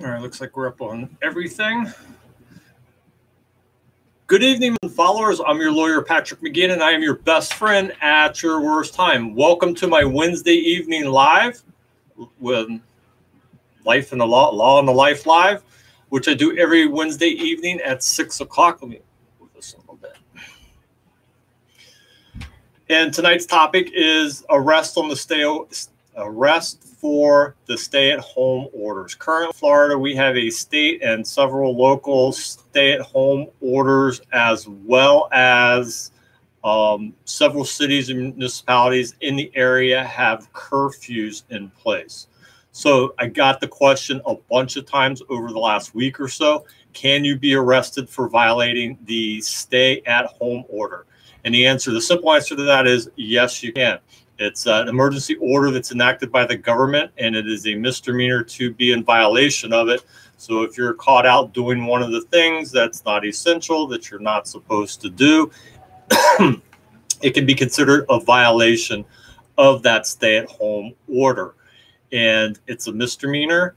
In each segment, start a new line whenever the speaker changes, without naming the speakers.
All right, looks like we're up on everything. Good evening, followers. I'm your lawyer, Patrick McGeehan, and I am your best friend at your worst time. Welcome to my Wednesday evening live with Life and the Law, Law and the Life Live, which I do every Wednesday evening at 6 o'clock. Let me move this a little bit. And tonight's topic is arrest on the stay arrest for the stay-at-home orders. Currently, Florida, we have a state and several local stay-at-home orders, as well as um, several cities and municipalities in the area have curfews in place. So I got the question a bunch of times over the last week or so. Can you be arrested for violating the stay-at-home order? And the answer, the simple answer to that is yes, you can. It's uh, an emergency order that's enacted by the government, and it is a misdemeanor to be in violation of it. So if you're caught out doing one of the things that's not essential, that you're not supposed to do, it can be considered a violation of that stay at home order. And it's a misdemeanor.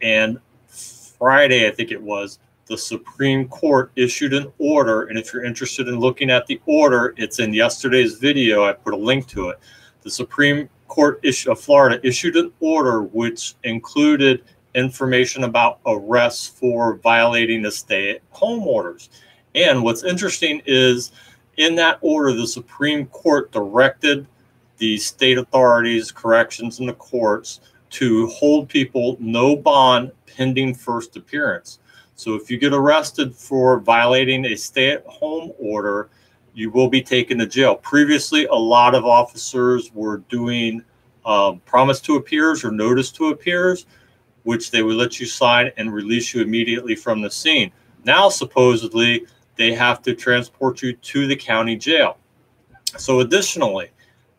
And Friday, I think it was, the Supreme Court issued an order. And if you're interested in looking at the order, it's in yesterday's video. I put a link to it the Supreme Court of Florida issued an order which included information about arrests for violating the stay at home orders. And what's interesting is in that order, the Supreme Court directed the state authorities, corrections, and the courts to hold people no bond pending first appearance. So if you get arrested for violating a stay at home order, you will be taken to jail. Previously, a lot of officers were doing um, promise to appears or notice to appears, which they would let you sign and release you immediately from the scene. Now, supposedly, they have to transport you to the county jail. So, additionally,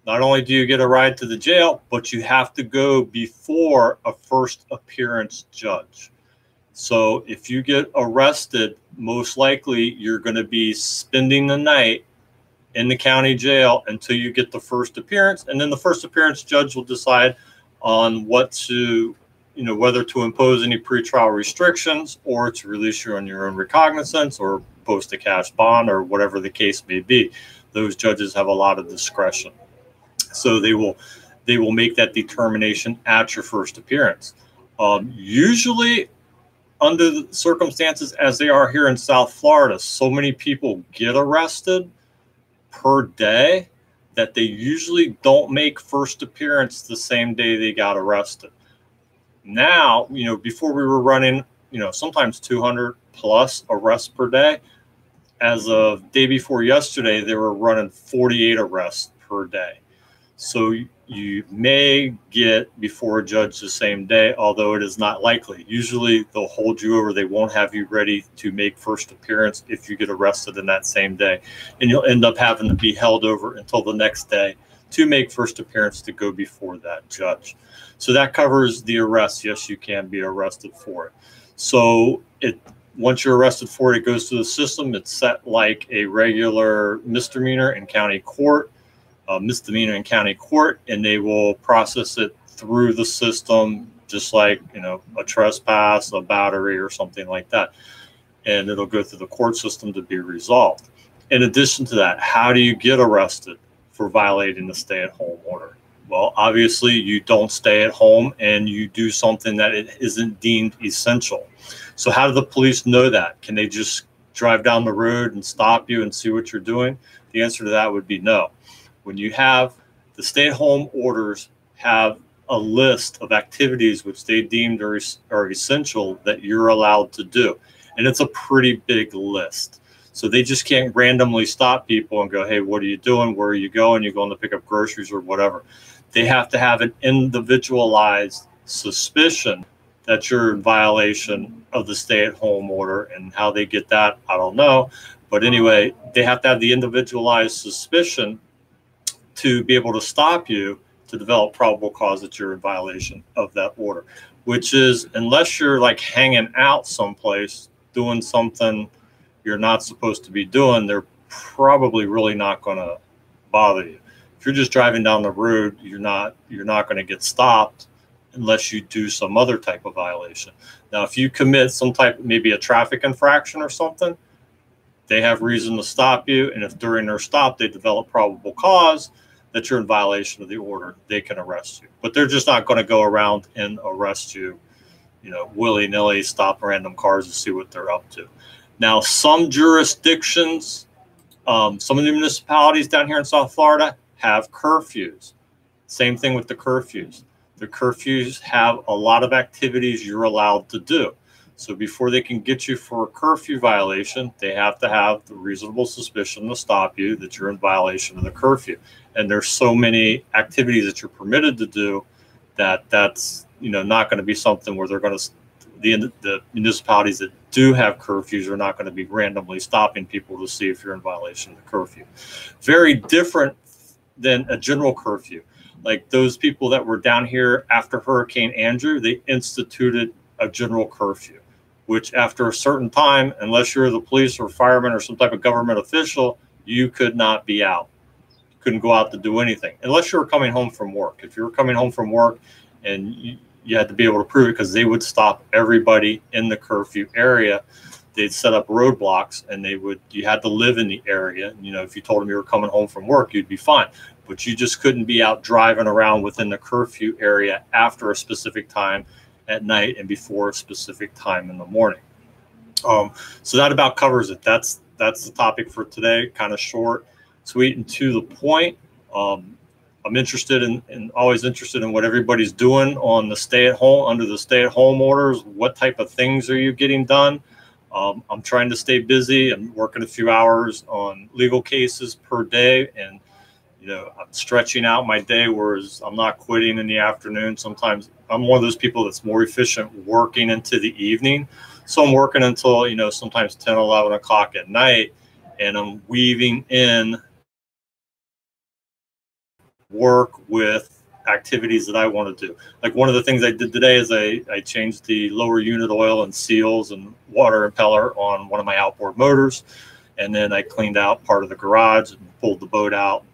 not only do you get a ride to the jail, but you have to go before a first appearance judge. So, if you get arrested, most likely you're going to be spending the night in the county jail until you get the first appearance. And then the first appearance judge will decide on what to, you know, whether to impose any pretrial restrictions or to release you on your own recognizance or post a cash bond or whatever the case may be. Those judges have a lot of discretion. So they will they will make that determination at your first appearance. Um, usually under the circumstances as they are here in South Florida, so many people get arrested per day that they usually don't make first appearance the same day they got arrested. Now, you know, before we were running, you know, sometimes 200 plus arrests per day. As of day before yesterday, they were running 48 arrests per day. So you may get before a judge the same day, although it is not likely. Usually they'll hold you over. They won't have you ready to make first appearance if you get arrested in that same day. And you'll end up having to be held over until the next day to make first appearance to go before that judge. So that covers the arrest. Yes, you can be arrested for it. So it once you're arrested for it, it goes to the system. It's set like a regular misdemeanor in county court a misdemeanor in county court and they will process it through the system just like you know a trespass a battery or something like that. And it'll go through the court system to be resolved. In addition to that how do you get arrested for violating the stay-at-home order? Well obviously you don't stay at home and you do something that it isn't deemed essential. So how do the police know that? Can they just drive down the road and stop you and see what you're doing? The answer to that would be no when you have the stay-at-home orders have a list of activities which they deemed are, are essential that you're allowed to do. And it's a pretty big list. So they just can't randomly stop people and go, hey, what are you doing? Where are you going? You're going to pick up groceries or whatever. They have to have an individualized suspicion that you're in violation of the stay at home order. And how they get that, I don't know. But anyway, they have to have the individualized suspicion to be able to stop you to develop probable cause that you're in violation of that order, which is unless you're like hanging out someplace doing something you're not supposed to be doing, they're probably really not going to bother you. If you're just driving down the road, you're not you're not going to get stopped unless you do some other type of violation. Now, if you commit some type, maybe a traffic infraction or something, they have reason to stop you. And if during their stop they develop probable cause that you're in violation of the order, they can arrest you. But they're just not going to go around and arrest you, you know, willy nilly, stop random cars and see what they're up to. Now, some jurisdictions, um, some of the municipalities down here in South Florida have curfews. Same thing with the curfews. The curfews have a lot of activities you're allowed to do. So before they can get you for a curfew violation, they have to have the reasonable suspicion to stop you that you're in violation of the curfew. And there's so many activities that you're permitted to do that that's you know not going to be something where they're going to the the municipalities that do have curfews are not going to be randomly stopping people to see if you're in violation of the curfew. Very different than a general curfew. Like those people that were down here after Hurricane Andrew, they instituted a general curfew which after a certain time, unless you're the police or fireman or some type of government official, you could not be out. Couldn't go out to do anything unless you were coming home from work. If you were coming home from work and you, you had to be able to prove it because they would stop everybody in the curfew area. They'd set up roadblocks and they would, you had to live in the area. You know, if you told them you were coming home from work, you'd be fine. But you just couldn't be out driving around within the curfew area after a specific time at night and before a specific time in the morning. Um, so that about covers it. That's that's the topic for today. Kind of short, sweet, and to the point. Um, I'm interested in, and always interested in what everybody's doing on the stay at home under the stay at home orders. What type of things are you getting done? Um, I'm trying to stay busy. I'm working a few hours on legal cases per day, and you know, I'm stretching out my day, whereas I'm not quitting in the afternoon. Sometimes I'm one of those people that's more efficient working into the evening. So I'm working until, you know, sometimes 10, 11 o'clock at night, and I'm weaving in work with activities that I want to do. Like one of the things I did today is I, I changed the lower unit oil and seals and water impeller on one of my outboard motors. And then I cleaned out part of the garage and pulled the boat out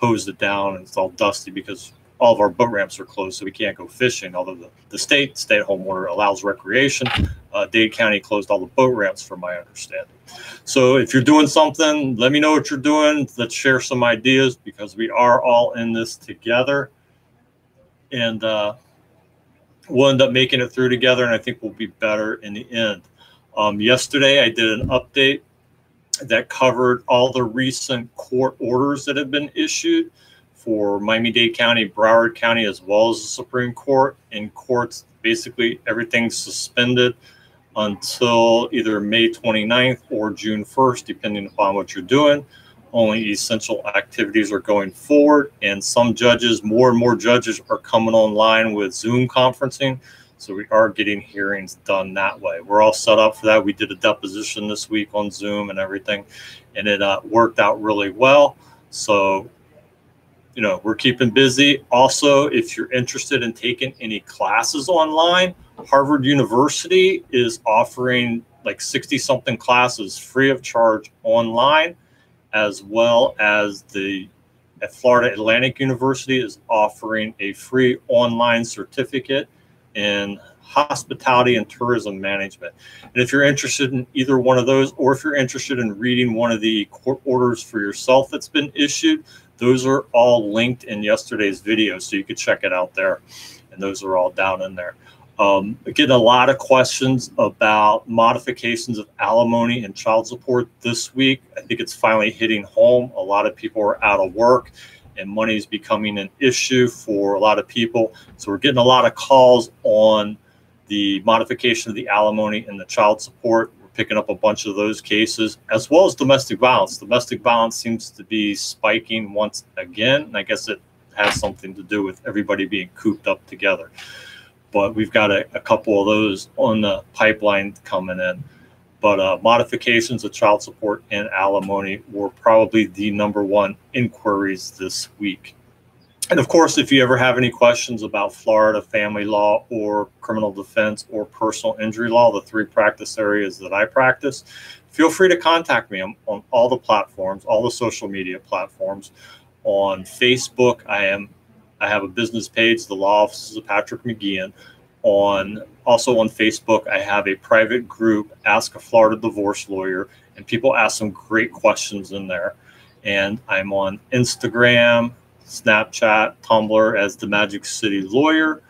hosed it down and it's all dusty because all of our boat ramps are closed, so we can't go fishing. Although the, the state stay-at-home order allows recreation, uh, Dade County closed all the boat ramps, from my understanding. So if you're doing something, let me know what you're doing. Let's share some ideas because we are all in this together, and uh, we'll end up making it through together. And I think we'll be better in the end. Um, yesterday, I did an update that covered all the recent court orders that have been issued for Miami-Dade County, Broward County, as well as the Supreme Court. In courts, basically everything's suspended until either May 29th or June 1st, depending upon what you're doing. Only essential activities are going forward, and some judges, more and more judges, are coming online with Zoom conferencing. So we are getting hearings done that way. We're all set up for that. We did a deposition this week on Zoom and everything, and it uh, worked out really well. So, you know, we're keeping busy. Also, if you're interested in taking any classes online, Harvard University is offering like 60 something classes free of charge online, as well as the at Florida Atlantic University is offering a free online certificate in hospitality and tourism management. And if you're interested in either one of those, or if you're interested in reading one of the court orders for yourself that's been issued, those are all linked in yesterday's video, so you could check it out there. And those are all down in there. Um, a lot of questions about modifications of alimony and child support this week. I think it's finally hitting home. A lot of people are out of work and money is becoming an issue for a lot of people. So we're getting a lot of calls on the modification of the alimony and the child support. Picking up a bunch of those cases, as well as domestic violence. Domestic violence seems to be spiking once again. And I guess it has something to do with everybody being cooped up together. But we've got a, a couple of those on the pipeline coming in but uh, modifications of child support and alimony were probably the number one inquiries this week. And of course, if you ever have any questions about Florida family law or criminal defense or personal injury law, the three practice areas that I practice, feel free to contact me on, on all the platforms, all the social media platforms. On Facebook, I am I have a business page, the Law Offices of Patrick McGeehan. On also on Facebook, I have a private group, Ask a Florida Divorce Lawyer, and people ask some great questions in there. And I'm on Instagram, Snapchat, Tumblr as the Magic City Lawyer.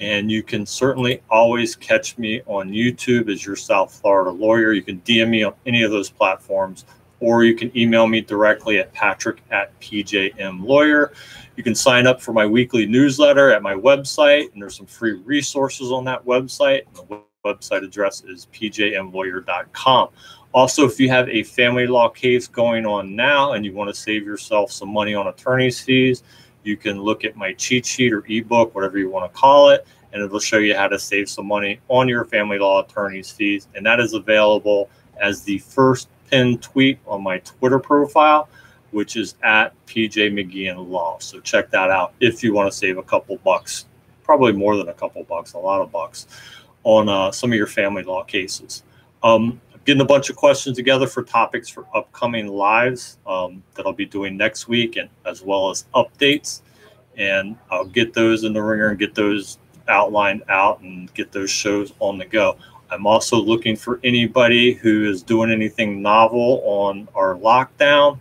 And you can certainly always catch me on YouTube as your South Florida lawyer. You can DM me on any of those platforms, or you can email me directly at patrick at pjmlawyer. You can sign up for my weekly newsletter at my website, and there's some free resources on that website. The website address is pjmlawyer.com. Also, if you have a family law case going on now and you want to save yourself some money on attorney's fees, you can look at my cheat sheet or ebook, whatever you want to call it, and it'll show you how to save some money on your family law attorney's fees. And that is available as the first pinned tweet on my Twitter profile, which is at PJ McGeehan Law. So check that out if you want to save a couple bucks, probably more than a couple bucks, a lot of bucks on uh, some of your family law cases. Um, getting a bunch of questions together for topics for upcoming lives um, that I'll be doing next week, and as well as updates. And I'll get those in the ringer and get those outlined out and get those shows on the go. I'm also looking for anybody who is doing anything novel on our lockdown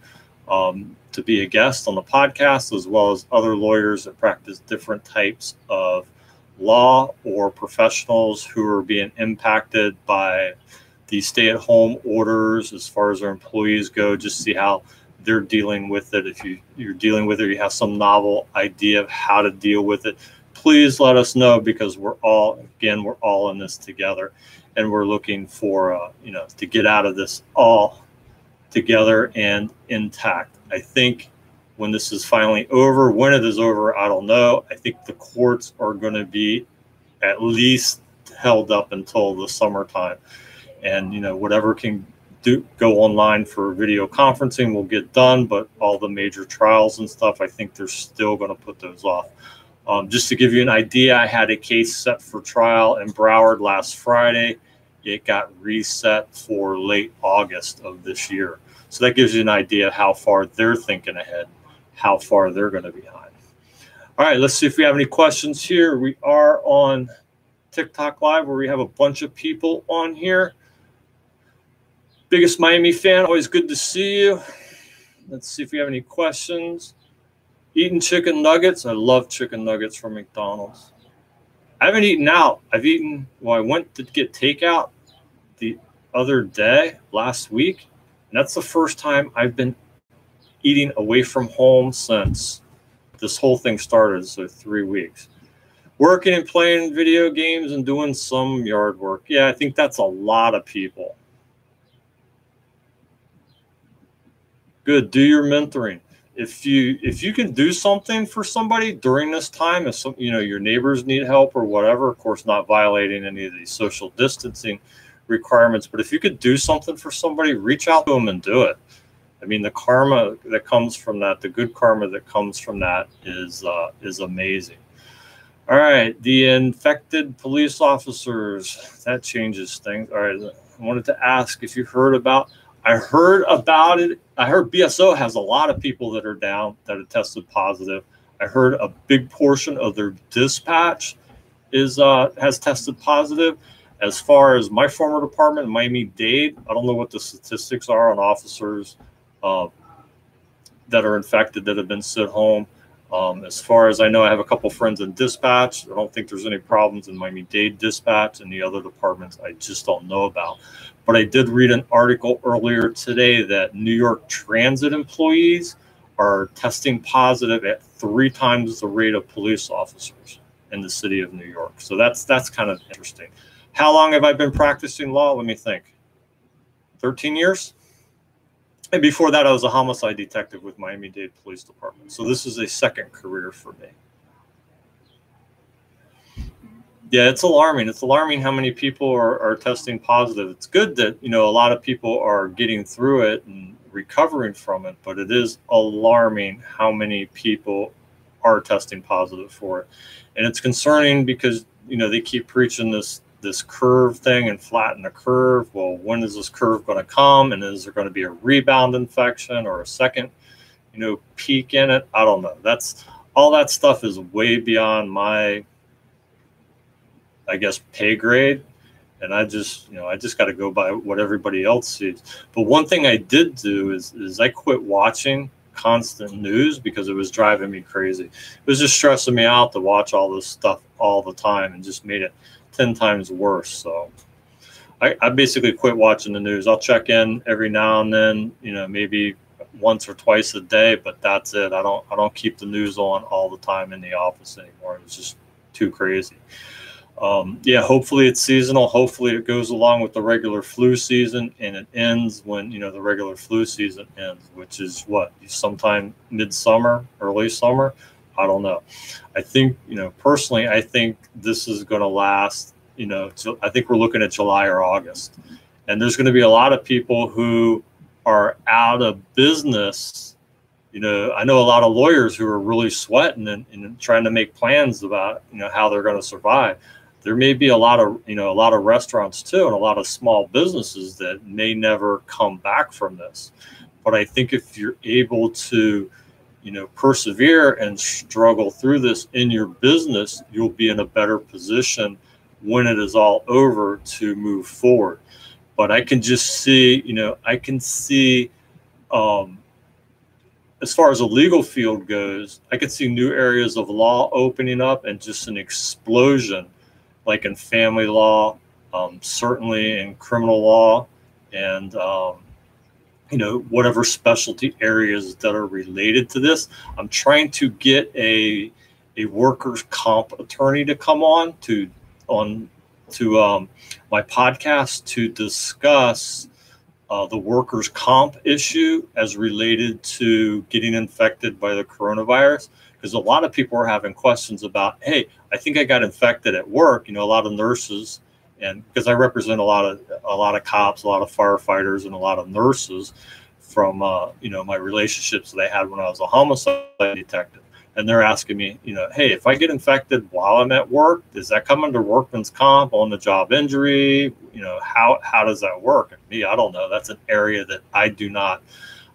um, to be a guest on the podcast, as well as other lawyers that practice different types of law or professionals who are being impacted by the stay-at-home orders as far as our employees go. Just see how they're dealing with it. If you you're dealing with it, you have some novel idea of how to deal with it. Please let us know because we're all again we're all in this together, and we're looking for uh, you know to get out of this all together and intact. I think when this is finally over, when it is over, I don't know. I think the courts are going to be at least held up until the summertime and you know whatever can do go online for video conferencing will get done but all the major trials and stuff i think they're still going to put those off. Um, just to give you an idea i had a case set for trial in broward last friday. It got reset for late august of this year. So that gives you an idea how far they're thinking ahead how far they're going to be behind. All right let's see if we have any questions here. We are on tiktok live where we have a bunch of people on here biggest Miami fan. Always good to see you. Let's see if we have any questions. Eating chicken nuggets. I love chicken nuggets from McDonald's. I haven't eaten out. I've eaten, well, I went to get takeout the other day, last week. And that's the first time I've been eating away from home since this whole thing started. So three weeks. Working and playing video games and doing some yard work. Yeah, I think that's a lot of people. Good do your mentoring. If you if you can do something for somebody during this time if some you know your neighbors need help or whatever of course not violating any of these social distancing requirements but if you could do something for somebody reach out to them and do it. I mean the karma that comes from that the good karma that comes from that is uh, is amazing. All right the infected police officers. That changes things. All right i wanted to ask if you heard about I heard about it. I heard BSO has a lot of people that are down that have tested positive. I heard a big portion of their dispatch is uh, has tested positive. As far as my former department, Miami Dade, I don't know what the statistics are on officers uh, that are infected that have been sent home. Um, as far as I know, I have a couple friends in dispatch. I don't think there's any problems in Miami Dade dispatch and the other departments I just don't know about. But I did read an article earlier today that New York Transit employees are testing positive at three times the rate of police officers in the city of New York. So that's that's kind of interesting. How long have I been practicing law? Let me think. 13 years? And before that, I was a homicide detective with Miami Dade Police Department. So this is a second career for me. Yeah, it's alarming. It's alarming how many people are, are testing positive. It's good that, you know, a lot of people are getting through it and recovering from it, but it is alarming how many people are testing positive for it. And it's concerning because, you know, they keep preaching this this curve thing and flatten the curve. Well, when is this curve going to come? And is there going to be a rebound infection or a second, you know, peak in it? I don't know. That's all that stuff is way beyond my, I guess, pay grade. And I just, you know, I just got to go by what everybody else sees. But one thing I did do is, is I quit watching constant news because it was driving me crazy. It was just stressing me out to watch all this stuff all the time and just made it 10 times worse. So I, I basically quit watching the news. I'll check in every now and then, you know, maybe once or twice a day, but that's it. I don't I don't keep the news on all the time in the office anymore. It's just too crazy. Um, yeah, hopefully it's seasonal. Hopefully it goes along with the regular flu season and it ends when you know the regular flu season ends, which is what sometime midsummer, early summer. I don't know. I think you know personally, I think this is going to last. You know, I think we're looking at July or August, and there's going to be a lot of people who are out of business. You know, I know a lot of lawyers who are really sweating and, and trying to make plans about you know how they're going to survive there may be a lot of you know a lot of restaurants too and a lot of small businesses that may never come back from this. But i think if you're able to you know persevere and struggle through this in your business you'll be in a better position when it is all over to move forward. But i can just see you know i can see um, as far as the legal field goes i can see new areas of law opening up and just an explosion like in family law, um, certainly in criminal law, and um, you know whatever specialty areas that are related to this. I'm trying to get a a workers' comp attorney to come on to on to um, my podcast to discuss uh, the workers' comp issue as related to getting infected by the coronavirus because a lot of people are having questions about, hey, I think I got infected at work. You know, a lot of nurses, and because I represent a lot of a lot of cops, a lot of firefighters, and a lot of nurses from uh, you know my relationships that I had when I was a homicide detective. And they're asking me, you know, hey, if I get infected while I'm at work, does that come under workman's comp on the job injury? You know, how how does that work? And me, I don't know. That's an area that I do not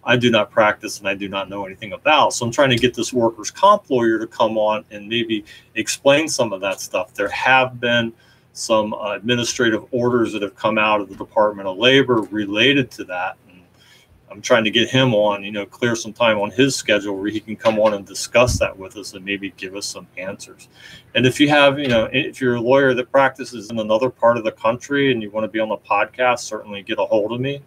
I do not practice and I do not know anything about. So I'm trying to get this workers' comp lawyer to come on and maybe explain some of that stuff. There have been some uh, administrative orders that have come out of the Department of Labor related to that. And I'm trying to get him on, you know, clear some time on his schedule where he can come on and discuss that with us and maybe give us some answers. And if you have, you know, if you're a lawyer that practices in another part of the country and you want to be on the podcast, certainly get a hold of me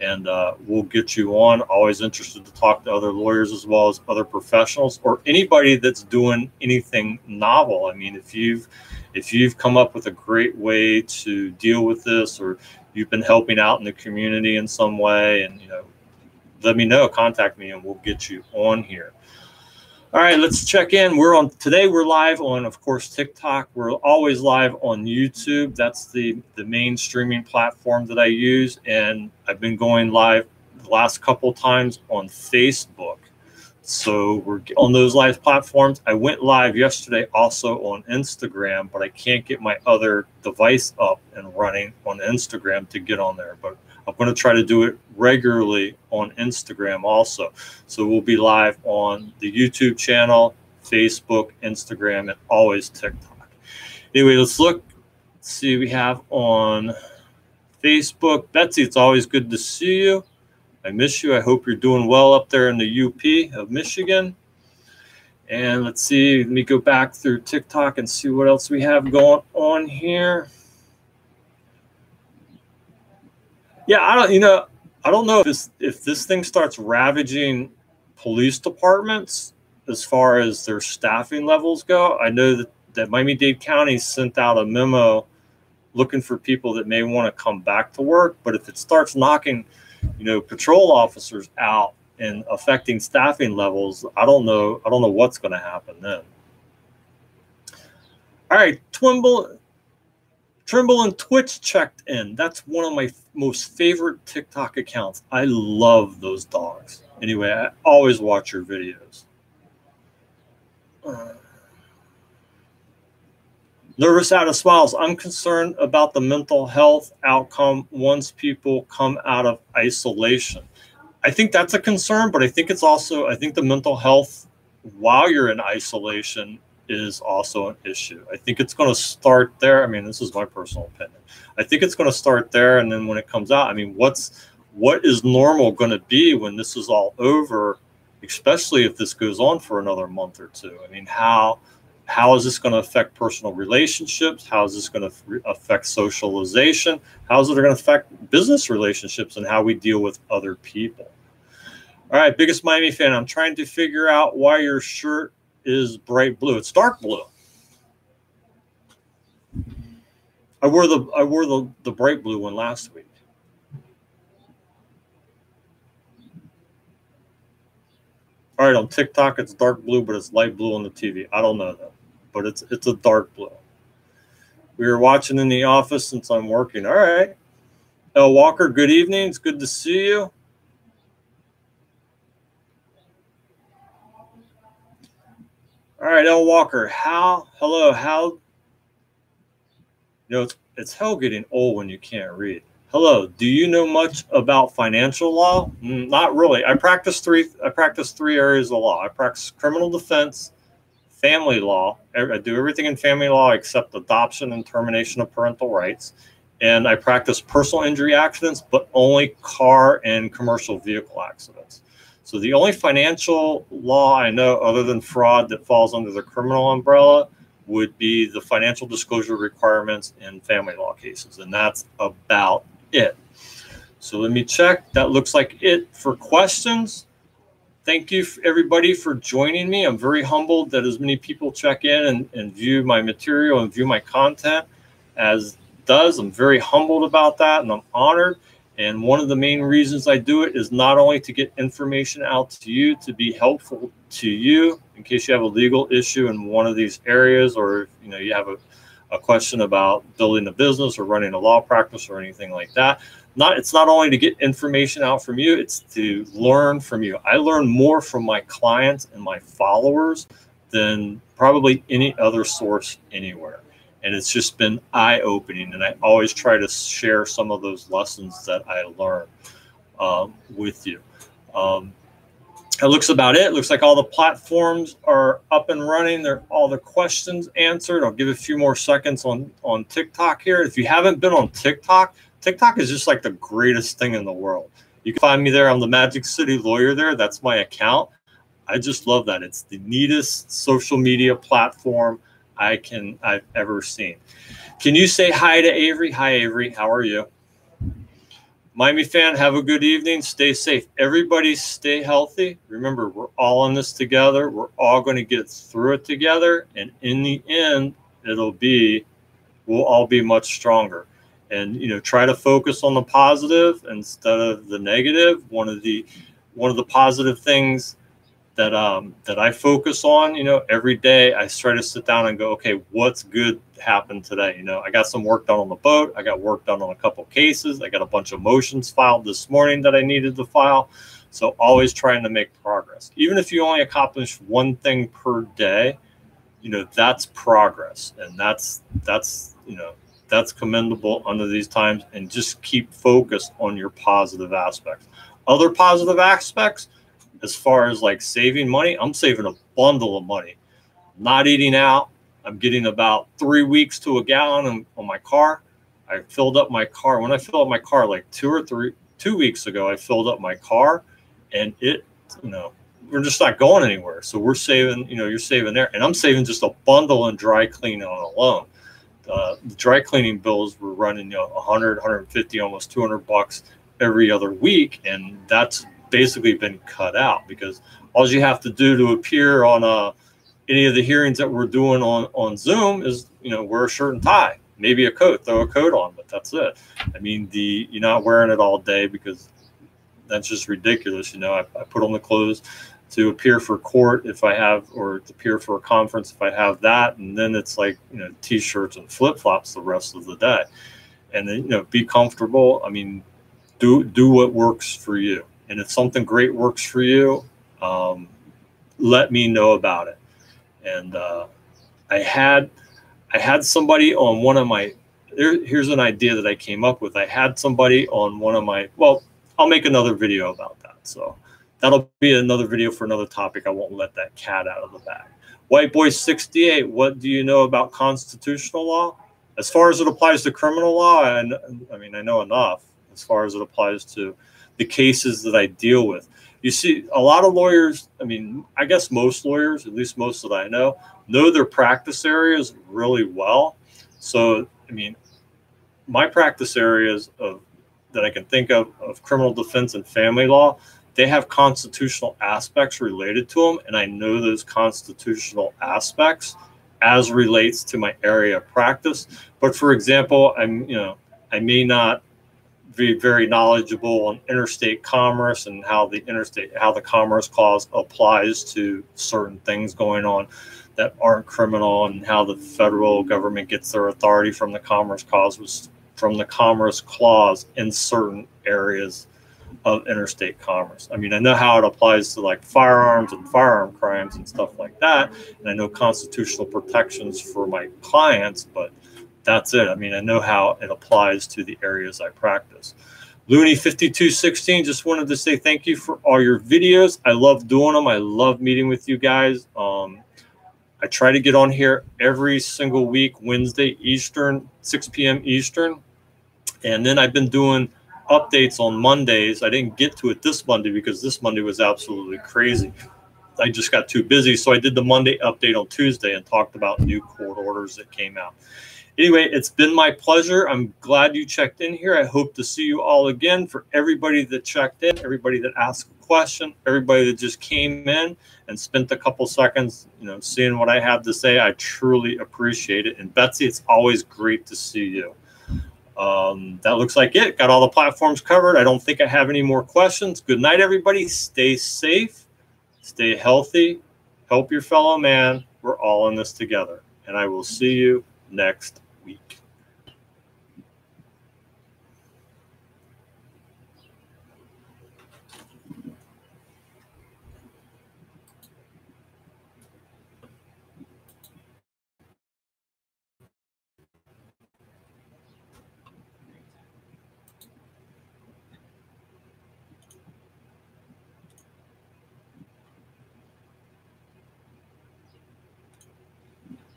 and uh, we'll get you on. Always interested to talk to other lawyers as well as other professionals or anybody that's doing anything novel. I mean, if you've if you've come up with a great way to deal with this, or you've been helping out in the community in some way, and you know, let me know. Contact me, and we'll get you on here. All right, let's check in. We're on today. We're live on, of course, TikTok. We're always live on YouTube. That's the the main streaming platform that I use, and I've been going live the last couple times on Facebook. So we're on those live platforms. I went live yesterday also on Instagram, but I can't get my other device up and running on Instagram to get on there. But I'm going to try to do it regularly on Instagram also. So we'll be live on the YouTube channel, Facebook, Instagram, and always TikTok. Anyway, let's look. See, we have on Facebook. Betsy, it's always good to see you. I miss you. I hope you're doing well up there in the UP of Michigan. And let's see, let me go back through TikTok and see what else we have going on here. Yeah, I don't. You know, I don't know if this if this thing starts ravaging police departments as far as their staffing levels go. I know that that Miami Dade County sent out a memo looking for people that may want to come back to work. But if it starts knocking, you know, patrol officers out and affecting staffing levels, I don't know. I don't know what's going to happen then. All right, Twimble, Trimble and Twitch checked in. That's one of my most favorite TikTok accounts. I love those dogs. Anyway, I always watch your videos. Uh, nervous out of smiles. I'm concerned about the mental health outcome once people come out of isolation. I think that's a concern, but I think it's also, I think the mental health while you're in isolation is also an issue. I think it's going to start there. I mean, this is my personal opinion. I think it's going to start there, and then when it comes out, I mean, what's what is normal going to be when this is all over? Especially if this goes on for another month or two. I mean, how how is this going to affect personal relationships? How is this going to affect socialization? How is it going to affect business relationships and how we deal with other people? All right, biggest Miami fan. I'm trying to figure out why your shirt is bright blue. It's dark blue. I wore the I wore the, the bright blue one last week. All right, on TikTok it's dark blue, but it's light blue on the TV. I don't know that, but it's it's a dark blue. We were watching in the office since I'm working. All right. El Walker, good evening. It's good to see you. All right, El Walker, how, hello, how, you know, it's, it's hell getting old when you can't read. Hello, do you know much about financial law? Mm, not really. I practice three, I practice three areas of law. I practice criminal defense, family law. I do everything in family law except adoption and termination of parental rights. And I practice personal injury accidents, but only car and commercial vehicle accidents. So the only financial law I know other than fraud that falls under the criminal umbrella would be the financial disclosure requirements in family law cases. And that's about it. So let me check. That looks like it for questions. Thank you everybody for joining me. I'm very humbled that as many people check in and, and view my material and view my content as does. I'm very humbled about that and I'm honored. And one of the main reasons I do it is not only to get information out to you to be helpful to you in case you have a legal issue in one of these areas or you know you have a, a question about building a business or running a law practice or anything like that. Not it's not only to get information out from you, it's to learn from you. I learn more from my clients and my followers than probably any other source anywhere and it's just been eye opening. And I always try to share some of those lessons that I learned um, with you. Um, it looks about it. it. Looks like all the platforms are up and running. They're all the questions answered. I'll give a few more seconds on on TikTok here. If you haven't been on TikTok, TikTok is just like the greatest thing in the world. You can find me there. I'm the Magic City Lawyer there. That's my account. I just love that. It's the neatest social media platform. I can I've ever seen. Can you say hi to Avery? Hi Avery, how are you? Miami fan, have a good evening. Stay safe. Everybody stay healthy. Remember, we're all in this together. We're all going to get through it together. And in the end, it'll be, we'll all be much stronger. And, you know, try to focus on the positive instead of the negative. One of the, one of the positive things that um, that I focus on. You know, every day I try to sit down and go, okay, what's good happened today? You know, I got some work done on the boat. I got work done on a couple cases. I got a bunch of motions filed this morning that I needed to file. So always trying to make progress. Even if you only accomplish one thing per day, you know, that's progress. And that's that's, you know, that's commendable under these times and just keep focused on your positive aspects. Other positive aspects, as far as like saving money, I'm saving a bundle of money. Not eating out. I'm getting about three weeks to a gallon on, on my car. I filled up my car. When I filled up my car like two or three, two weeks ago, I filled up my car and it, you know, we're just not going anywhere. So we're saving, you know, you're saving there. And I'm saving just a bundle and dry cleaning on alone. Uh, the dry cleaning bills were running, you know, 100, 150, almost 200 bucks every other week. And that's basically been cut out because all you have to do to appear on uh, any of the hearings that we're doing on, on Zoom is, you know, wear a shirt and tie, maybe a coat, throw a coat on, but that's it. I mean, the you're not wearing it all day because that's just ridiculous. You know, I, I put on the clothes to appear for court if I have, or to appear for a conference if I have that, and then it's like you know t-shirts and flip flops the rest of the day, and then you know be comfortable. I mean, do do what works for you. And if something great works for you, um, let me know about it. And uh, I had I had somebody on one of my there, here's an idea that I came up with. I had somebody on one of my well, I'll make another video about that. So that'll be another video for another topic. I won't let that cat out of the bag. White Boy 68, what do you know about constitutional law? As far as it applies to criminal law, and I mean, I know enough as far as it applies to the cases that I deal with. You see, a lot of lawyers, I mean, I guess most lawyers, at least most that I know, know their practice areas really well. So, I mean, my practice areas of that I can think of of criminal defense and family law, they have constitutional aspects related to them, and I know those constitutional aspects as relates to my area of practice. But for example, I'm you know I may not be very knowledgeable on interstate commerce and how the interstate how the commerce clause applies to certain things going on that aren't criminal and how the federal government gets their authority from the commerce clause from the commerce clause in certain areas of interstate commerce. I mean, I know how it applies to like firearms and firearm crimes and stuff like that. And I know constitutional protections for my clients, but that's it. I mean, I know how it applies to the areas I practice. Looney 5216 just wanted to say thank you for all your videos. I love doing them. I love meeting with you guys. Um, I try to get on here every single week, Wednesday Eastern, 6 p.m. Eastern. And then I've been doing updates on Mondays. I didn't get to it this Monday because this Monday was absolutely crazy. I just got too busy. So I did the Monday update on Tuesday and talked about new court orders that came out. Anyway, it's been my pleasure. I'm glad you checked in here. I hope to see you all again. For everybody that checked in, everybody that asked a question, everybody that just came in and spent a couple seconds, you know, seeing what I have to say, I truly appreciate it. And Betsy, it's always great to see you. Um, that looks like it. Got all the platforms covered. I don't think I have any more questions. Good night, everybody. Stay safe, stay healthy, help your fellow man. We're all in this together. And I will see you next week.